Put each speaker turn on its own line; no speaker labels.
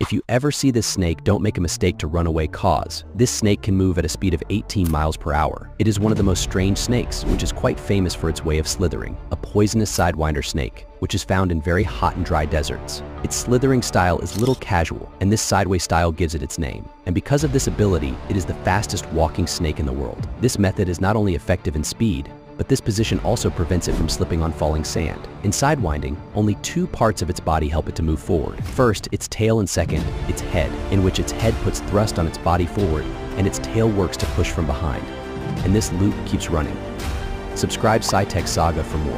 If you ever see this snake, don't make a mistake to run away cause. This snake can move at a speed of 18 miles per hour. It is one of the most strange snakes, which is quite famous for its way of slithering, a poisonous sidewinder snake, which is found in very hot and dry deserts. Its slithering style is little casual, and this sideway style gives it its name. And because of this ability, it is the fastest walking snake in the world. This method is not only effective in speed, but this position also prevents it from slipping on falling sand. In sidewinding, only two parts of its body help it to move forward. First, its tail and second, its head, in which its head puts thrust on its body forward and its tail works to push from behind. And this loop keeps running. Subscribe SciTech Saga for more.